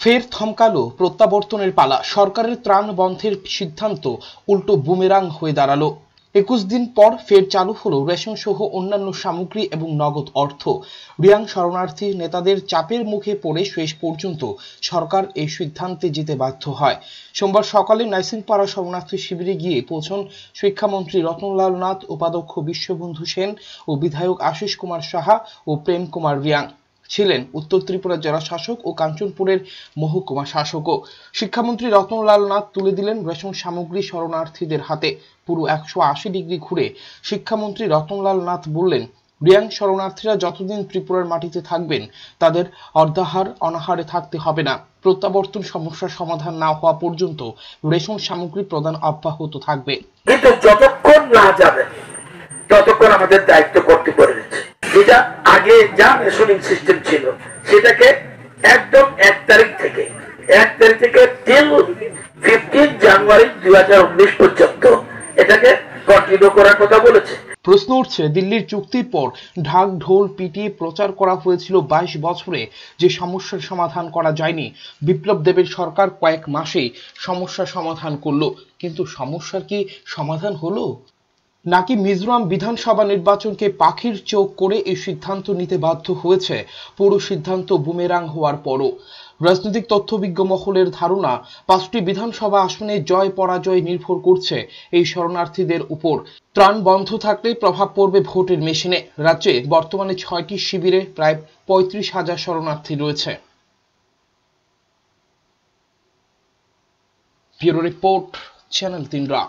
ফের থমকালো প্রত্যাবর্তনের পালা। সরকারের ত্রাণ বন্ধের সিদ্ধান্ত উল্টো বুমেরাং হয়ে দাঁড়াল। একুশ দিন পর ফের চালু হলো রেশন সহ অন্যান্য সামগ্রী এবং নগদ অর্থ। রিয়াং শরণার্থী নেতাদের চাপের মুখে পড়ে শেষ পর্যন্ত সরকার এই সিদ্ধান্তে যেতে বাধ্য হয়। সোমবার সকালে নাইসিংপাড়া শরণার্থী শিবিরে গিয়ে পৌঁছন শিক্ষামন্ত্রী রতনলাল নাথ, উপাধ্যক্ষ বিশ্ববন্ধু সেন ও বিধায়ক আশিস কুমার সাহা ও প্রেম কুমার রিয়াং। ছিলেন উত্তর ত্রিপুরা জেলা শাসক ও কাঞ্চনপুরের মহকুমা শাসকও। শিক্ষামন্ত্রী রতনলাল নাথ তুলে দিলেন রেশন সামগ্রী শরণার্থীদের হাতে। পুরো একশো আশি ডিগ্রি ঘুরে শিক্ষামন্ত্রী রতনলাল নাথ বললেন, রিয়াং শরণার্থীরা যতদিন ত্রিপুরার মাটিতে থাকবেন, তাদের অর্ধাহার অনাহারে থাকতে হবে না। প্রত্যাবর্তন সমস্যার সমাধান না হওয়া পর্যন্ত রেশন সামগ্রী প্রদান অব্যাহত থাকবে। যতক্ষণ না যাবে, ততক্ষণ আমাদের দায়িত্ব করতে পেরেছে যেটা আগে যা মেশনিং সিস্টেম ছিল, সেটাকে একদম এক তারিখ থেকে, এক তারিখ থেকে টিল ফিফটিন জানুয়ারি দুই পর্যন্ত এটাকে কন্টিনিউ করার কথা বলেছে। প্রশ্ন উঠছে, দিল্লির চুক্তির পর ঢাক ঢোল পিটিয়ে প্রচার করা হয়েছিল বাইশ বছরে, যে সমস্যার সমাধান করা যায়নি। বিপ্লব দেবের সরকার কয়েক মাসেই সমস্যার সমাধান করল, কিন্তু সমস্যার কি সমাধান হলো? নাকি মিজোরাম বিধানসভা নির্বাচনকে পাখির চোখ করে এই সিদ্ধান্ত নিতে বাধ্য হয়েছে? পুরো সিদ্ধান্ত বুমেরাং হওয়ার পরও। রাজনৈতিক তথ্যবিজ্ঞ মহলের ধারণা, পাঁচটি বিধানসভা আসনে জয় পরাজয় নির্ভর করছে এই শরণার্থীদের উপর। ত্রাণ বন্ধ থাকলে প্রভাব পড়বে ভোটের মেশিনে। রাজ্যে বর্তমানে ছয়টি শিবিরে প্রায় পঁয়ত্রিশ হাজার শরণার্থী রয়েছে। Bureau report, channel তিনরা